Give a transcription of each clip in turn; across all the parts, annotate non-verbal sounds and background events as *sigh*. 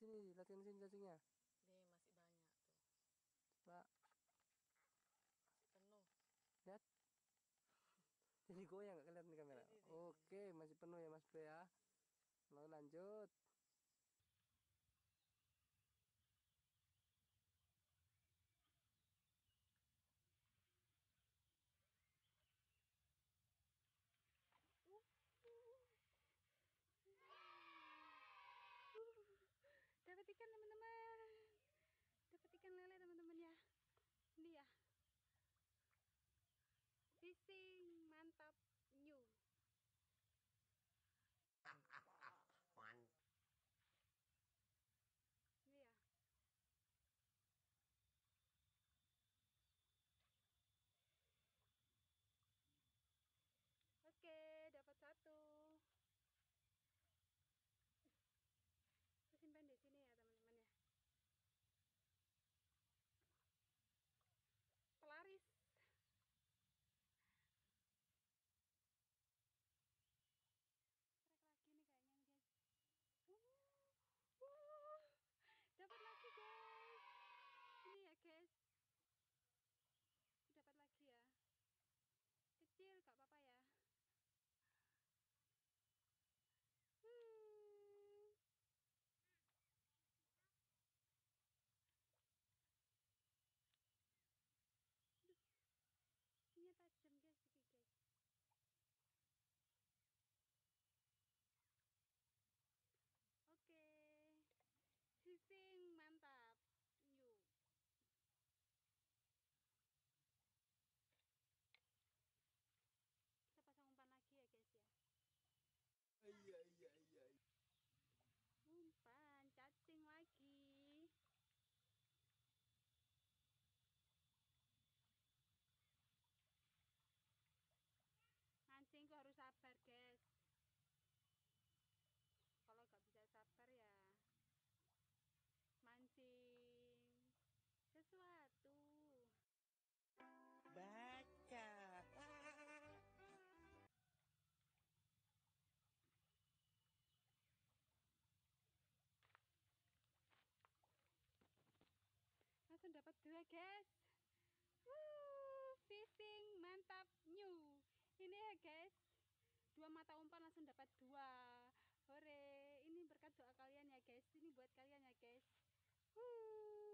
sini, latihan sini cacingnya. Nih masih banyak tuh. Coba Masih penuh. lihat. *laughs* Jadi goyang nggak kelihatan di kamera. Oke, masih penuh ya Mas Bro ya. Lalu lanjut. Ikan teman-teman. Dapat ikan lele teman-teman ya. Ini ya. Fishing mantap dua, guys. Wuh, fishing mantap new. Ini ya, guys. Dua mata umpan langsung dapat dua. Hore, ini berkat doa kalian ya, guys. Ini buat kalian ya, guys. Wuh.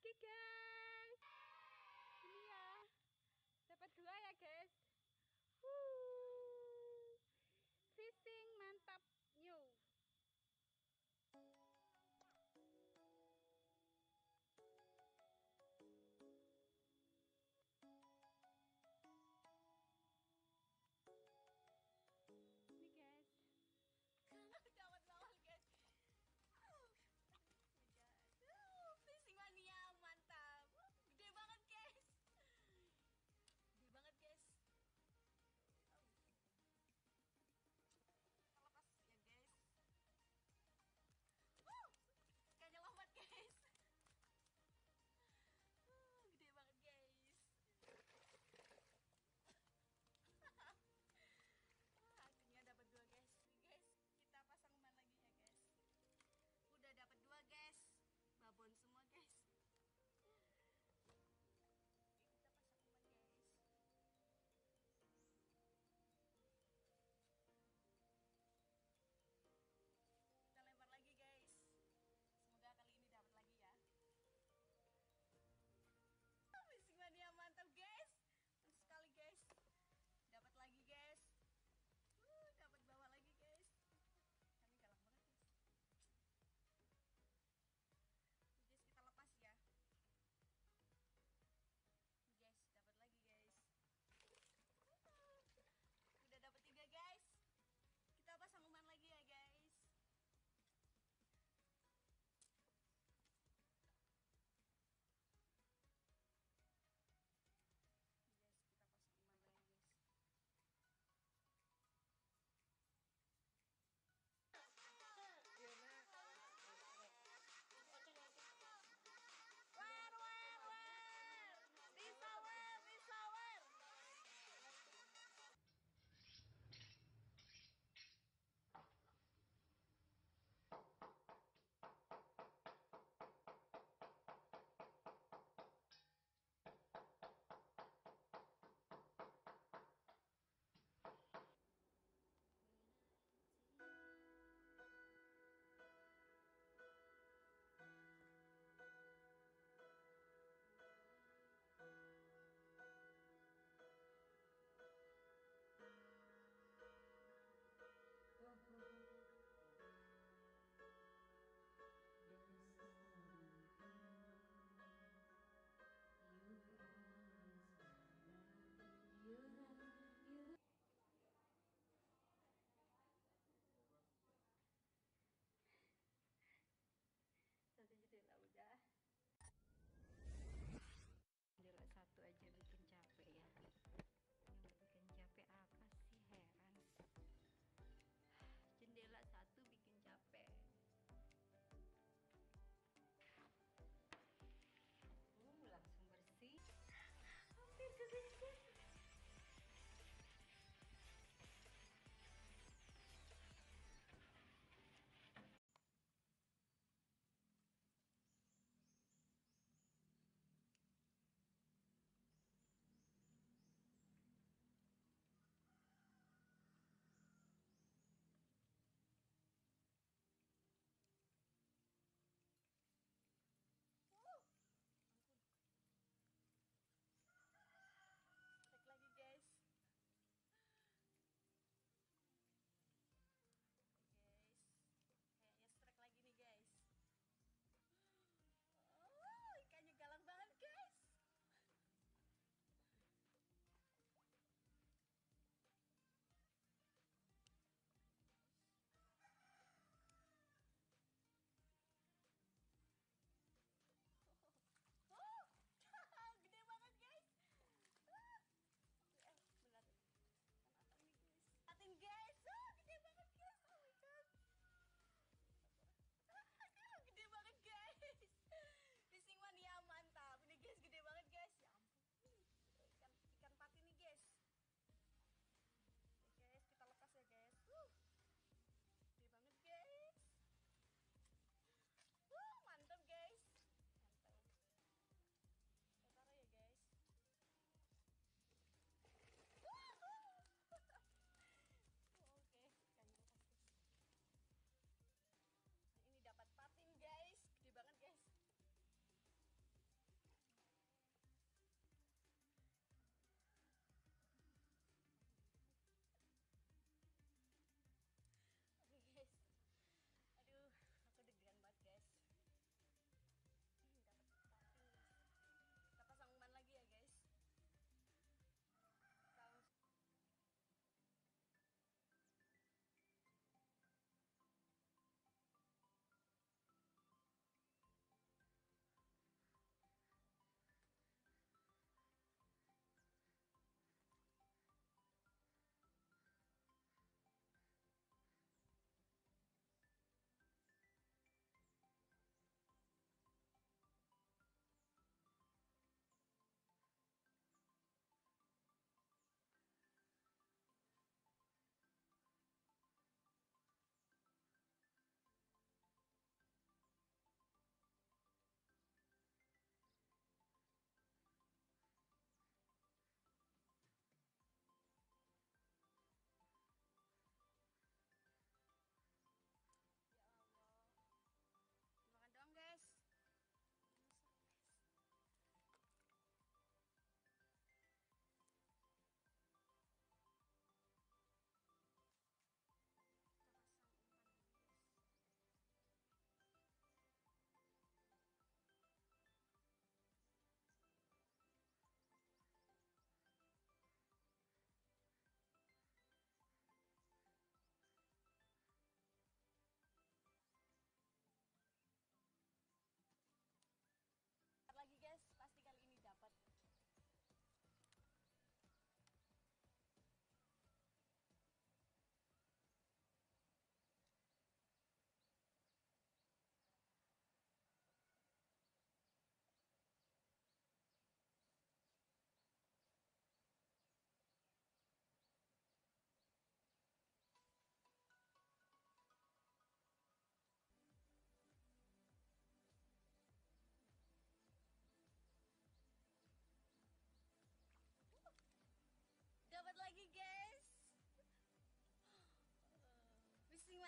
Satu lagi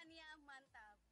Kania Mantab.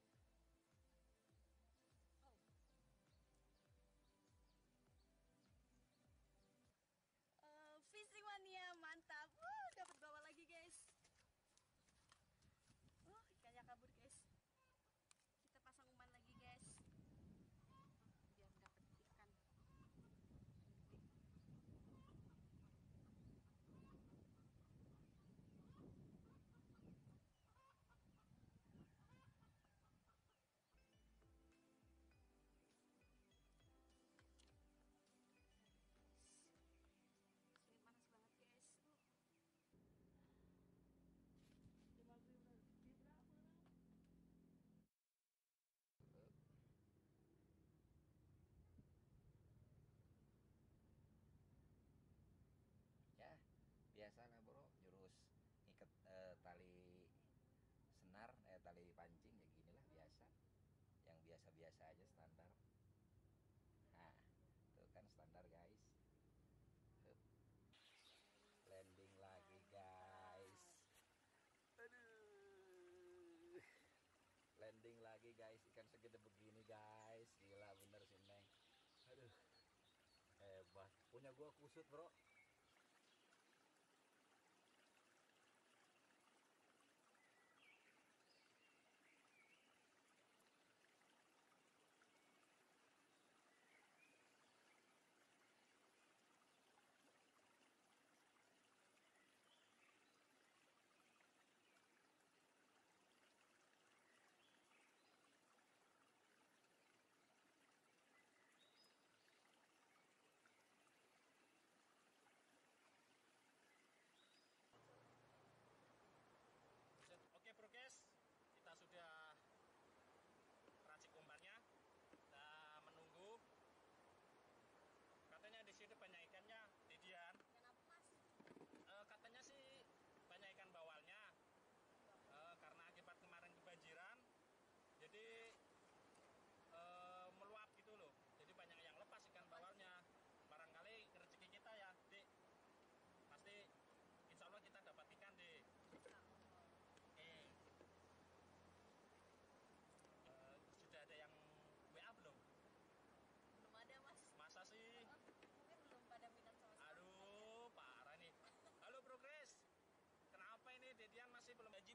biasa aja standar. Nah tuh kan standar guys. Hup. landing lagi guys. Aduh. Landing lagi guys. Ikan segede begini guys. Gila bener sih neng. Aduh. Hebat. Punya gua kusut bro.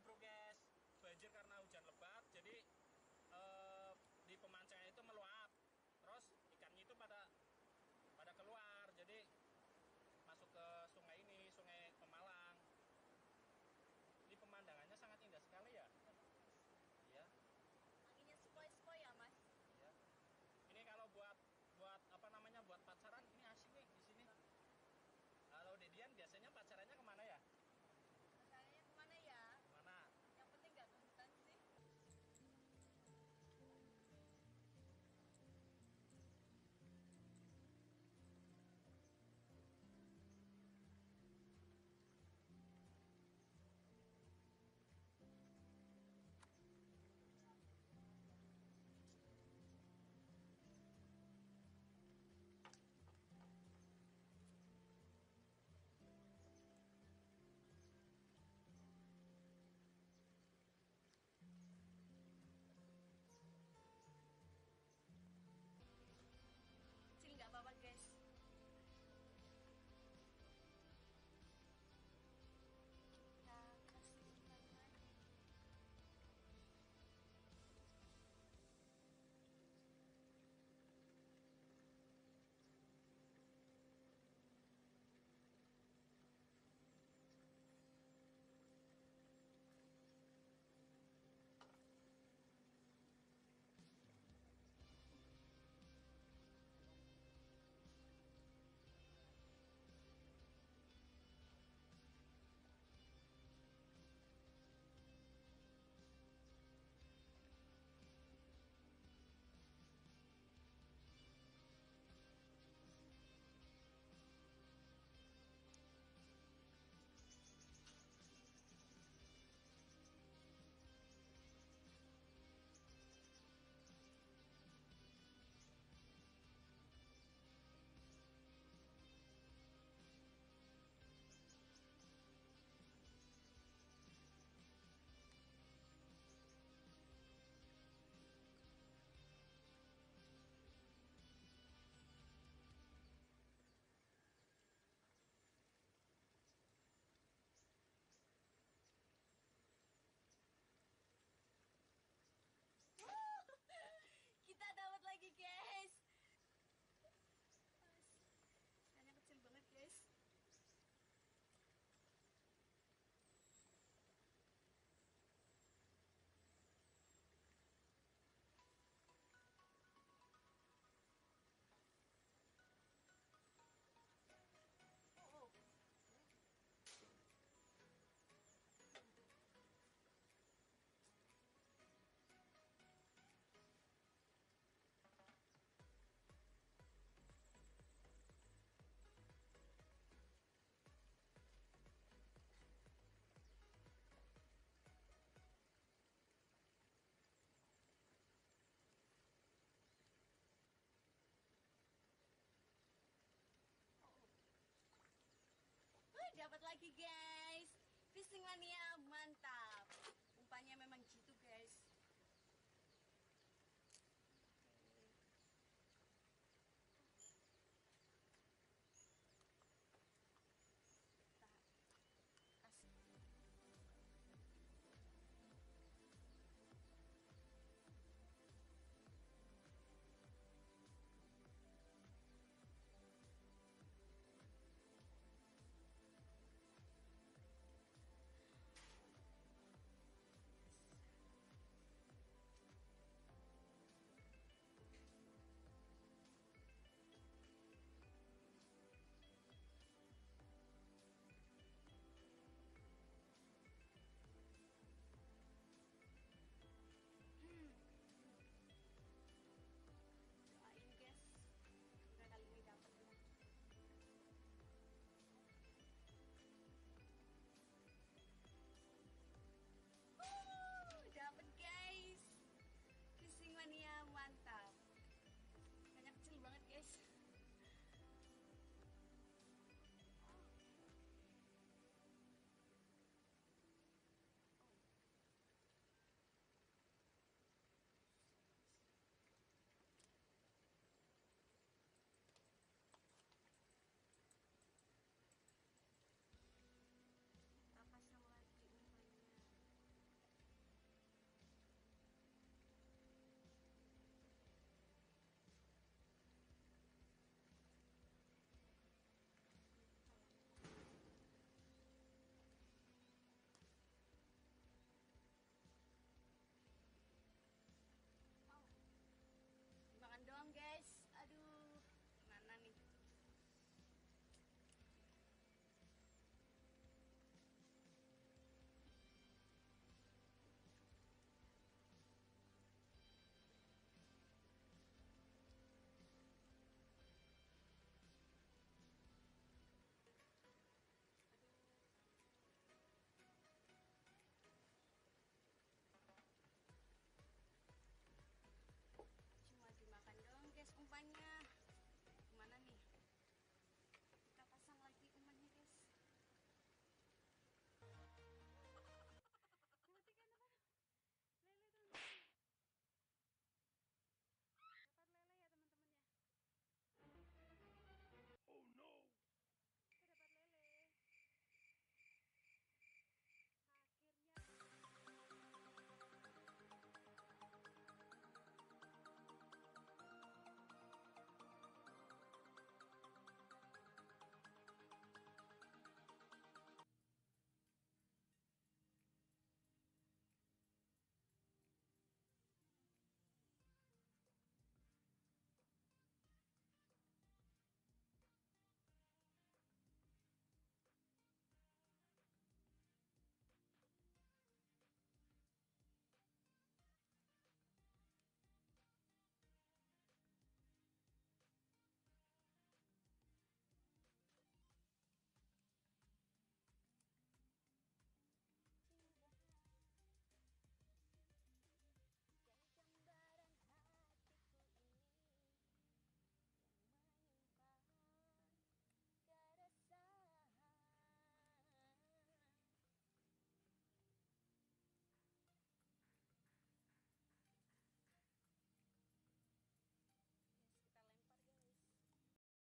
creo que Fishing mania mantap. Umpannya memang jitu